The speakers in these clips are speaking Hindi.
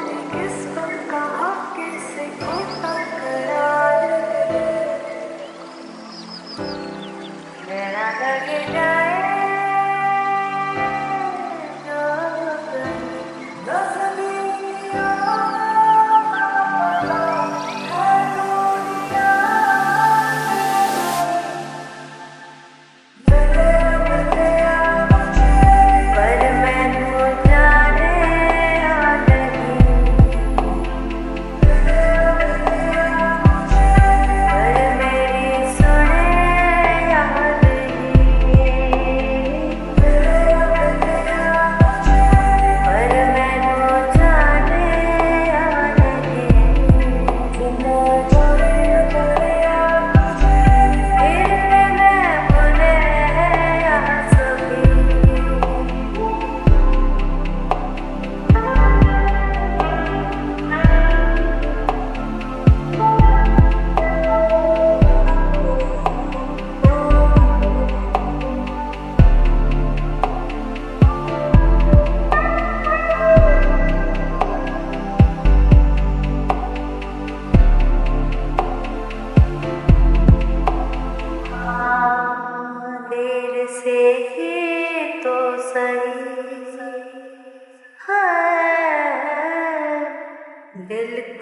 जाने किस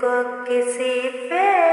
को किसी पे